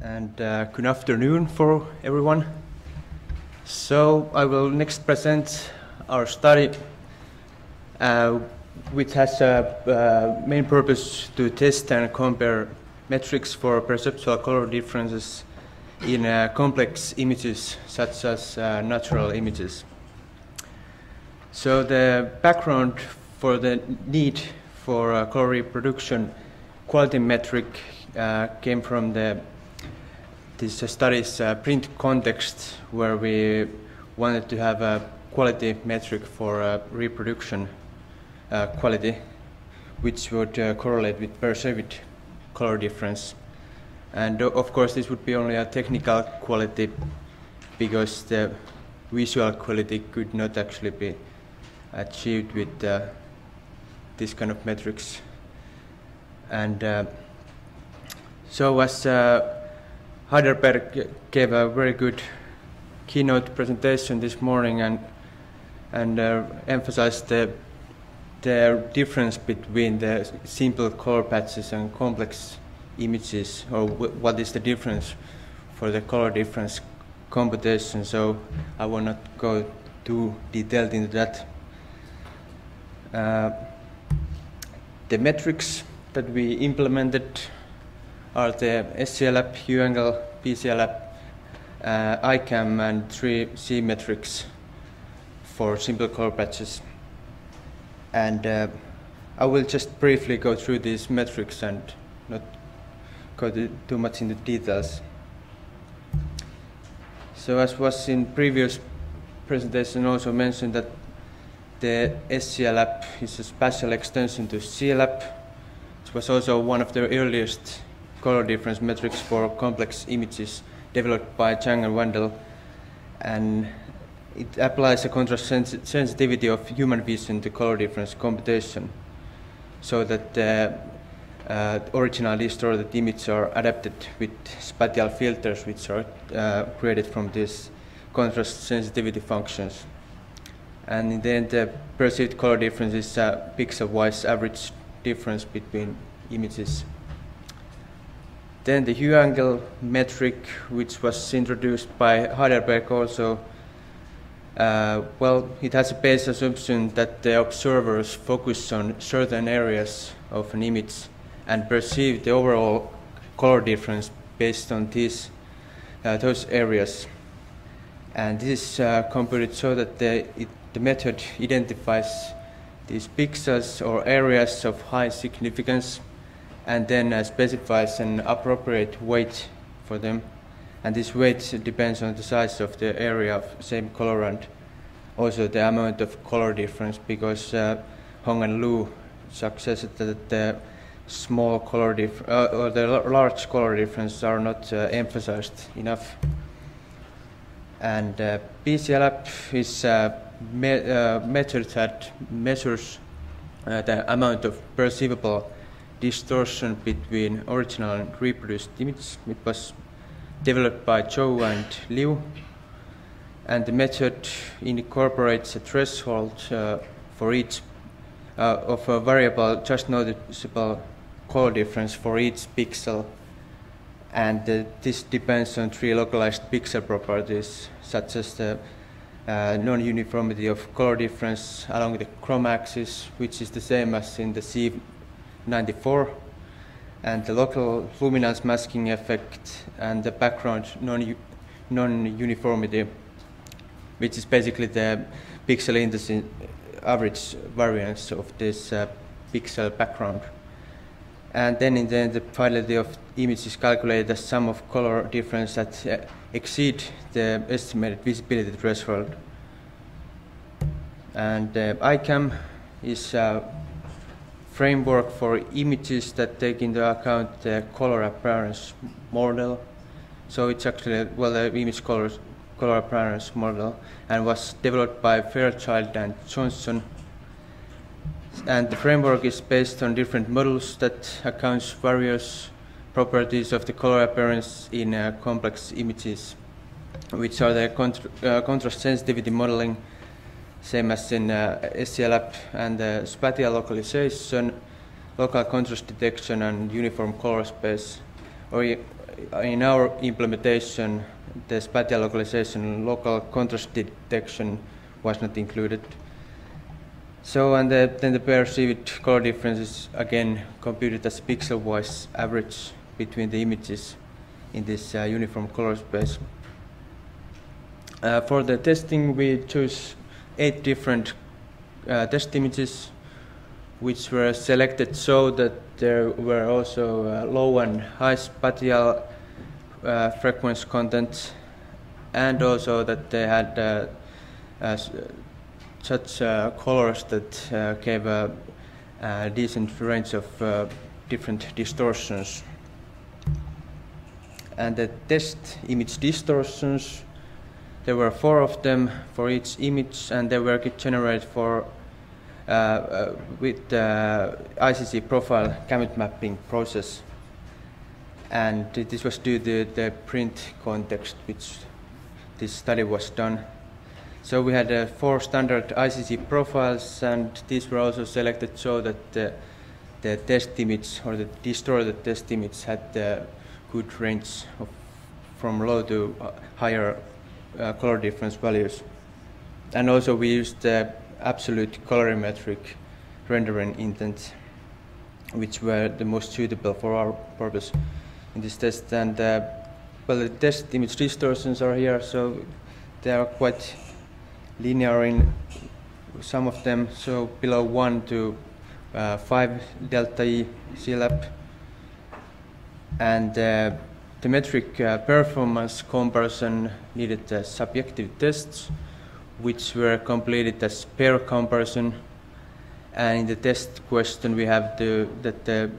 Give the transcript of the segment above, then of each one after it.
and uh, good afternoon for everyone. So I will next present our study, uh, which has a uh, main purpose to test and compare metrics for perceptual color differences in uh, complex images such as uh, natural images. So the background for the need for uh, color reproduction quality metric came from the this study's uh, print context where we wanted to have a quality metric for uh, reproduction uh, quality which would correlate with perceived color difference. And of course this would be only a technical quality because the visual quality could not actually be achieved with uh, this kind of metrics. And uh, so as uh, Hardeberg gave a very good keynote presentation this morning and and uh, emphasized the the difference between the simple color patches and complex images, or what is the difference for the color difference computation. So I will not go too detailed into that. Uh, the metrics that we implemented are the S-CIELAB, U-angle, PCLAP, uh, ICAM, and three C metrics for simple core patches. And uh, I will just briefly go through these metrics and not go too much into details. So as was in previous presentation also mentioned that the S-CIELAB is a special extension to CIELAB. It was also one of the earliest color difference metrics for complex images developed by Zhang and Wandell. And it applies a contrast sens sensitivity of human vision to color difference computation so that the uh, original distorted images are adapted with spatial filters which are uh, created from these contrast sensitivity functions. And in the end, the perceived color difference is a pixel-wise average difference between images. Then the hue angle metric, which was introduced by Hardeberg also, uh, well, it has a base assumption that the observers focus on certain areas of an image and perceive the overall color difference based on these, uh, those areas. And this is uh, computed so that the, it, the method identifies these pixels or areas of high significance and then uh, specifies an appropriate weight for them. And this weight depends on the size of the area of same colorant, also the amount of color difference because uh, Hong and Luo suggested that the small color dif- uh, or the large color difference are not uh, emphasized enough. And uh, PCLAP is a me- uh, method that measures uh, the amount of perceivable distortion between original and reproduced images. It was developed by Chou and Liu, and the method incorporates a threshold uh, for each uh, of a variable just noticeable color difference for each pixel, and uh, this depends on three localized pixel properties, such as the uh, non-uniformity of color difference along the chroma axis, which is the same as in the C 94 and the local luminance masking effect and the background non-uniformity which is basically the pixel index average variance of this uh, pixel background. And then in the end, the fidelity of image is calculated as sum of color difference that uh, exceed the estimated visibility threshold. And uh, ICAM is uh, framework for images that take into account the color appearance model. So it's actually, well, the image color, color appearance model and was developed by Fairchild and Johnson. And the framework is based on different models that accounts various properties of the color appearance in uh, complex images, which are the contra uh, contrast sensitivity modeling, same as in uh, S-CIELAB and uh, spatial localization, local contrast detection, and uniform color space, or in our implementation, the spatial localization, local contrast detection was not included. So, and the, then the perceived color difference is again computed as pixel-wise average between the images in this uh, uniform color space. Uh, for the testing, we chose eight different uh, test images, which were selected so that there were also uh, low and high spatial uh, frequency content, and also that they had uh, such colors that gave a, a, decent range of different distortions. And the test image distortions there were four of them for each image, and they were generated for uh, uh, with the ICC profile gamut mapping process. And this was due to the print context which this study was done. So we had uh, four standard ICC profiles, and these were also selected so that the, the test image or the distorted test image had a good range of, from low to uh, higher uh, color difference values. And also we used the absolute colorimetric rendering intent, which were the most suitable for our purpose in this test. And uh, well, the test image distortions are here, so they are quite linear in some of them, so below 1 to uh, 5 delta E CIELAB. And uh, the metric uh, performance comparison needed uh, subjective tests, which were completed as pair comparison. And in the test question, we have the, that the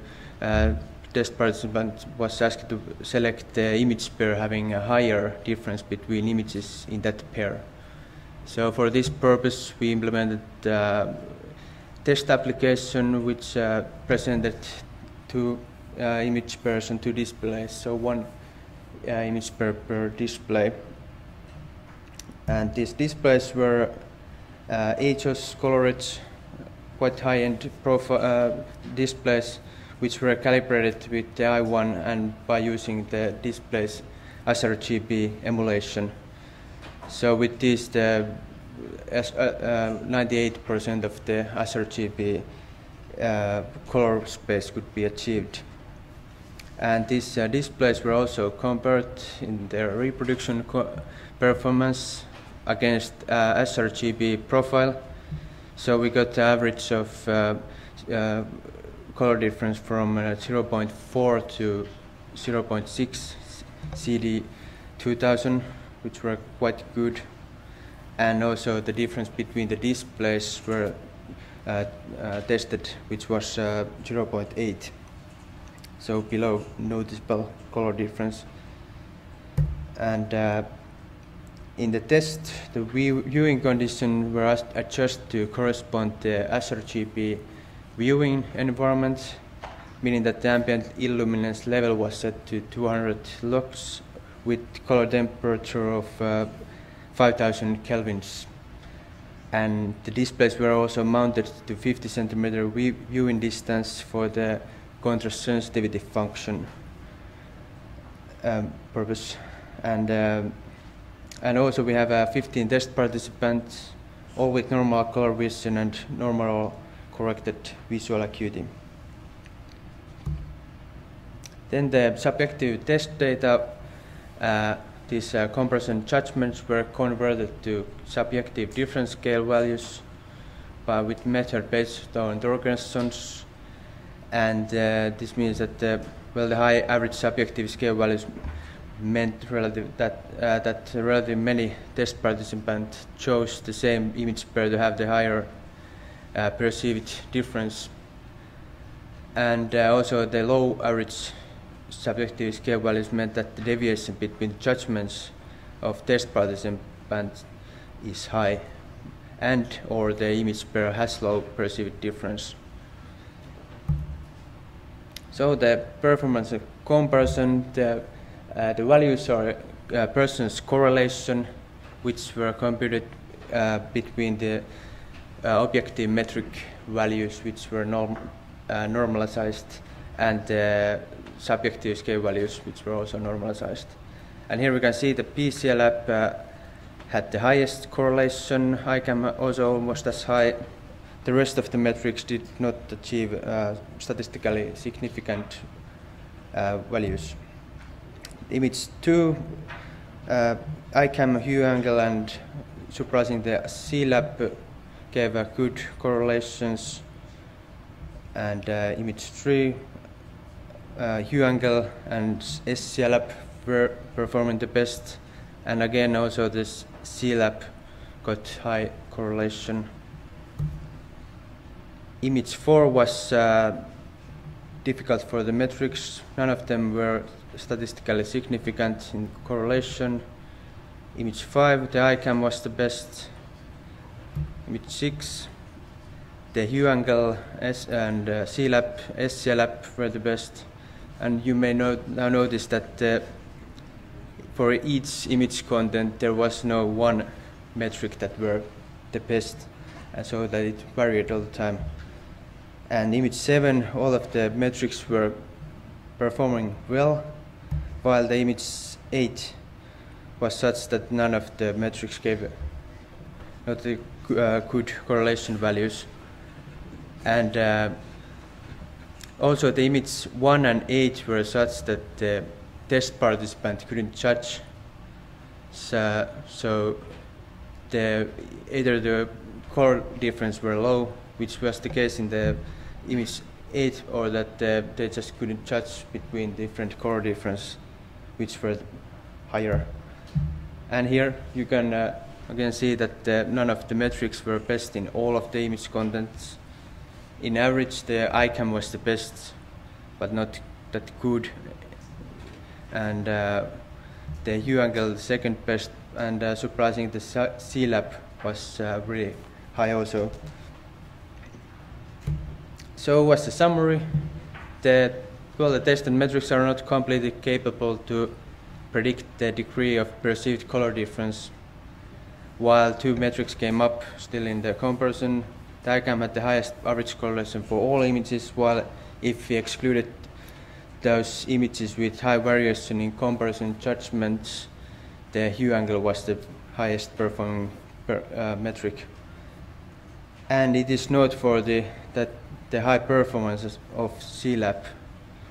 uh, test participant was asked to select the image pair having a higher difference between images in that pair. So for this purpose, we implemented uh, test application which uh, presented two image pairs and two displays, so one uh, image per, per display. And these displays were uh, EIZO ColorEdge, quite high-end uh, displays, which were calibrated with the i1 and by using the displays sRGB emulation. So with this, the 98% of the sRGB uh, color space could be achieved. And these uh, displays were also compared in their reproduction performance against uh, sRGB profile. So we got the average of uh, uh color difference from uh, 0.4 to 0.6 CD 2000, which were quite good. And also the difference between the displays were uh, tested, which was 0.8 so below noticeable color difference. And uh, in the test, the viewing conditions were adjusted to correspond to sRGB viewing environment, meaning that the ambient illuminance level was set to 200 lux with color temperature of uh, 5000 kelvins. And the displays were also mounted to 50 centimeter viewing distance for the contrast sensitivity function um, purpose. And, uh, and also we have uh, 15 test participants, all with normal color vision and normal corrected visual acuity. Then the subjective test data, uh, these uh, comparison judgments were converted to subjective difference scale values but with method based on the regressions and uh, this means that uh, well the high average subjective scale values meant relative that uh, that relatively many test participants chose the same image pair to have the higher uh, perceived difference. And uh, also the low average subjective scale values meant that the deviation between judgments of test participants is high and or the image pair has low perceived difference so the performance comparison, the, uh, the values are uh, Pearson's correlation, which were computed uh, between the uh, objective metric values, which were norm, uh, normalized, and the subjective scale values, which were also normalized. And here we can see the PCLAB uh, had the highest correlation, ICAM also almost as high. The rest of the metrics did not achieve uh, statistically significant uh, values. Image 2, uh, ICAM, hue angle, and surprising the CIELAB gave a good correlations. And uh, image 3, uh, hue angle and S-CIELAB were performing the best. And again, also this CIELAB got high correlation. Image 4 was uh, difficult for the metrics. None of them were statistically significant in correlation. Image 5, the ICAM was the best. Image 6, the hue angle S and uh, CIELAB, were the best. And you may know, now notice that uh, for each image content there was no one metric that were the best, and so that it varied all the time. And image 7, all of the metrics were performing well, while the image 8 was such that none of the metrics gave not the uh, good correlation values. And uh, also the image 1 and 8 were such that the test participant couldn't judge. So, so the, either the core difference were low, which was the case in the image 8, or that uh, they just couldn't judge between different color difference, which were higher. And here you can uh, again see that uh, none of the metrics were best in all of the image contents. In average, the ICAM was the best, but not that good. And uh, the hue angle, the second best, and uh, surprising, the CIELAB was uh, really high also. So, as a summary, the well, the test and metrics are not completely capable to predict the degree of perceived color difference. While two metrics came up still in the comparison, ICAM had the highest average correlation for all images, while if we excluded those images with high variation in comparison judgments, the hue angle was the highest performing per, uh, metric. And it is noteworthy that the high performance of CIELAB,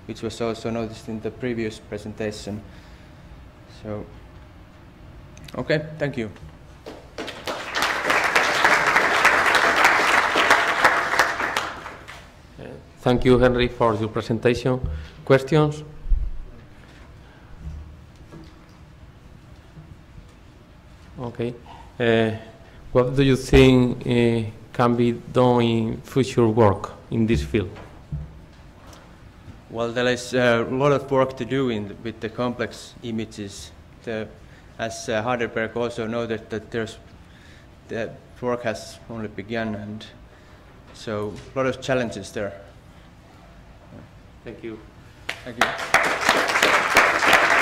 which was also noticed in the previous presentation. So, okay, thank you. Thank you, Henry, for your presentation. Questions? Okay. Uh, what do you think uh, can be done in future work in this field? Well, there is uh, a lot of work to do in the, with the complex images. The, as uh, Hardeberg also noted, that there's the work has only begun, and so a lot of challenges there. Thank you. Thank you.